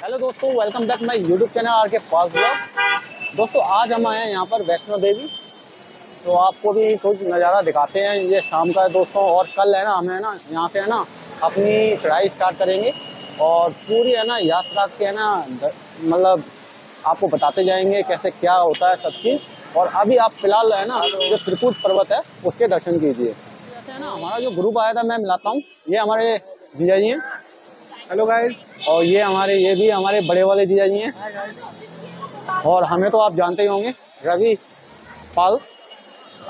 दोस्तों welcome back my YouTube channel R K pass blog दोस्तों, आज हम आए हैं यहाँ पर वैष्णो देवी। तो आपको भी कुछ नज़ारा दिखाते हैं, ये शाम का है दोस्तों, और कल है ना, हमें ना, यहाँ से है ना, अपनी चढ़ाई स्टार्ट करेंगे। और पूरी है ना, यात्रा के है ना मतलब आपको बताते जाएँगे कैसे क्या होता है सब चीज़। और अभी आप फ़िलहाल है ना, जो त्रिकुट पर्वत है, उसके दर्शन कीजिए। जैसे है ना, हमारा जो ग्रुप आया था, मैं मिलाता हूँ। ये हमारे जीजा जी हैं। हेलो गाइस और ये हमारे, ये भी हमारे बड़े वाले जीजा जी हैं। और हमें तो आप जानते ही होंगे, रवि, पाल,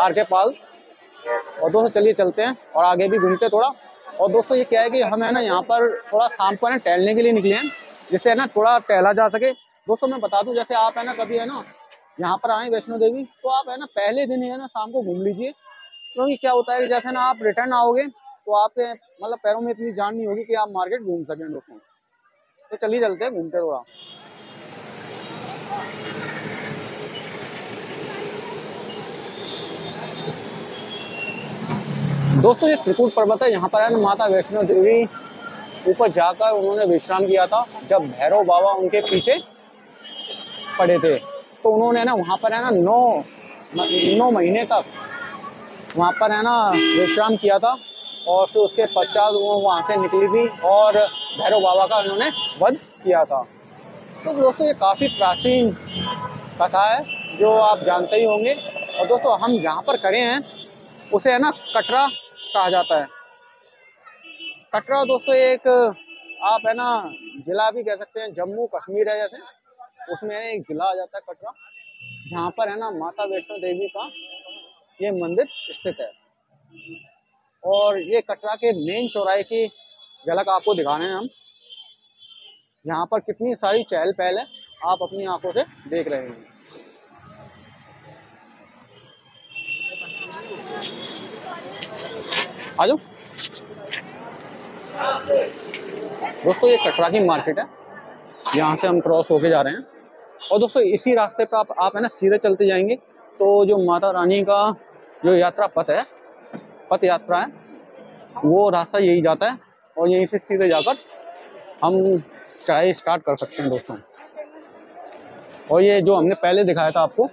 आर के पाल। और दोस्तों, चलिए चलते हैं और आगे भी घूमते थोड़ा। और दोस्तों, ये क्या है कि हम है ना, यहाँ पर थोड़ा शाम को है ना, टहलने के लिए निकले हैं, जिससे है ना, थोड़ा टहला जा सके। दोस्तों, मैं बता दूँ, जैसे आप है ना, कभी है ना, यहाँ पर आए वैष्णो देवी तो आप है ना, पहले दिन ही है ना, शाम को घूम लीजिए। क्योंकि क्या होता है कि जैसे ना, आप रिटर्न आओगे तो आपके मतलब पैरों में इतनी जान नहीं होगी कि आप मार्केट घूम सकें दोस्तों तो चलिए चलते हैं घूमते थोड़ा। दोस्तों, ये त्रिकुट पर्वत है। यहाँ पर है माता वैष्णो देवी। ऊपर जाकर उन्होंने विश्राम किया था, जब भैरव बाबा उनके पीछे पड़े थे। तो उन्होंने ना, वहाँ पर है ना, नौ नौ महीने तक वहाँ पर है ना, विश्राम किया था। और फिर उसके पश्चात वो वहाँ से निकली थी और भैरव बाबा का उन्होंने वध किया था। तो दोस्तों, ये काफ़ी प्राचीन कथा है, जो आप जानते ही होंगे। और दोस्तों, हम जहाँ पर खड़े हैं, उसे है ना कटरा कहा जाता है। कटरा दोस्तों, एक आप है ना जिला भी कह सकते हैं, जम्मू कश्मीर है जैसे। उसमें है एक जिला आ जाता है कटरा, जहाँ पर है ना माता वैष्णो देवी का ये मंदिर स्थित है। और ये कटरा के मेन चौराहे की झलक आपको दिखा रहे हैं हम। यहाँ पर कितनी सारी चहल पहल है, आप अपनी आँखों से देख रहे हैं। आ जाओ दोस्तों, ये कटरा की मार्केट है। यहाँ से हम क्रॉस होके जा रहे हैं। और दोस्तों, इसी रास्ते पे आप आप है ना, सीधे चलते जाएँगे। तो जो माता रानी का जो यात्रा पथ है पथ यात्रा है। वो रास्ता यही जाता है और यहीं से सीधे जाकर हम चढ़ाई स्टार्ट कर सकते हैं दोस्तों। और ये जो हमने पहले दिखाया था आपको,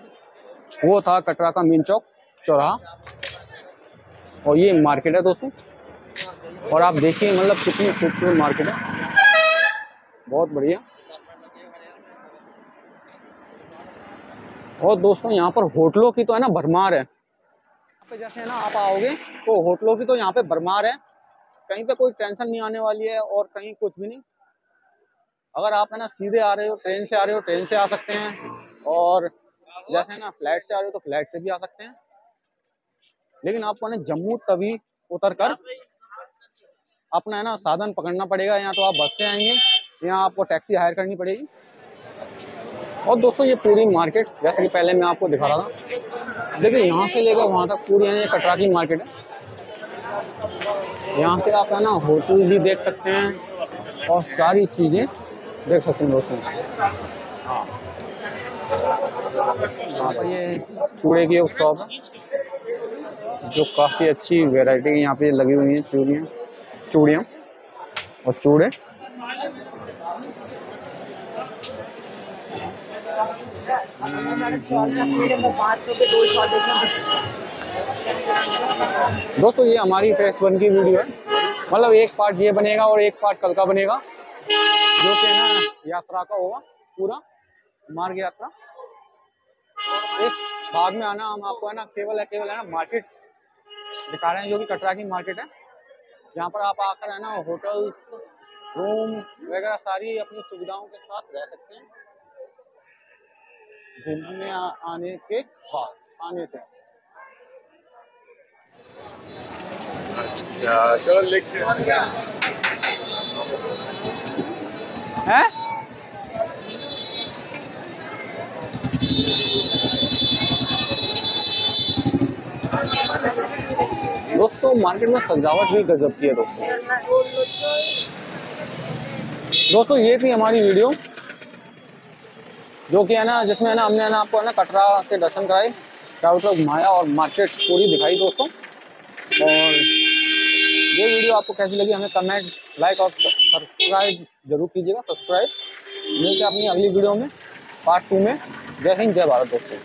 वो था कटरा का मेन चौक, चौराहा। और ये मार्केट है दोस्तों। और आप देखिए मतलब कितनी खूबसूरत मार्केट है। बहुत बढ़िया। और दोस्तों यहाँ पर होटलों की तो है ना भरमार है। पे जैसे है ना आप आओगे तो होटलों की तो यहाँ पे भरमार है। कहीं पे कोई टेंशन नहीं आने वाली है और कहीं कुछ भी नहीं। अगर आप है ना सीधे आ रहे हो, ट्रेन से आ रहे हो, ट्रेन से आ सकते हैं। और जैसे है ना फ़्लाइट से आ रहे हो तो फ़्लाइट से भी आ सकते हैं। लेकिन आपको ना जम्मू तभी उतर कर अपना है ना साधन पकड़ना पड़ेगा। यहाँ तो आप बस से आएँगे, यहाँ आपको टैक्सी हायर करनी पड़ेगी। और दोस्तों, ये पूरी मार्केट, जैसे कि पहले मैं आपको दिखा रहा था देखिए, यहाँ से लेकर वहाँ तक पूरी ये कटरा की मार्केट है। यहाँ से आप है ना होटल भी देख सकते हैं और सारी चीज़ें देख सकते हैं दोस्तों। यहाँ पर ये चूड़े की एक शॉप है, जो काफ़ी अच्छी वैरायटी की यहाँ पे लगी हुई हैं चूड़ियाँ चूड़ियाँ और चूड़े। दोस्तों, ये हमारी फेस वन की वीडियो है। मतलब एक पार्ट ये बनेगा और एक पार्ट कल का बनेगा, जो कि ना, यात्रा का होगा, पूरा मार्ग यात्रा। इस भाग में आना, हम आपको है ना, केवल है केवल है ना मार्केट दिखा रहे हैं, जो कि कटरा की मार्केट है। यहाँ पर आप आकर है ना होटल्स रूम वगैरह सारी अपनी सुविधाओं के साथ रह सकते हैं। घूमने आने के बाद आने से। अच्छा चलो है? दोस्तों मार्केट में सजावट भी गजब की है दोस्तों। दोस्तों ये थी हमारी वीडियो। जो कि है ना, जिसमें है ना, हमने ना आपको है ना कटरा के दर्शन कराए चारों तरफ़ घुमाया और मार्केट पूरी दिखाई दोस्तों। और ये वीडियो आपको कैसी लगी हमें कमेंट लाइक और सब्सक्राइब ज़रूर कीजिएगा सब्सक्राइब मिलते अपनी अगली वीडियो में पार्ट टू में। जय हिंद, जय भारत दोस्तों।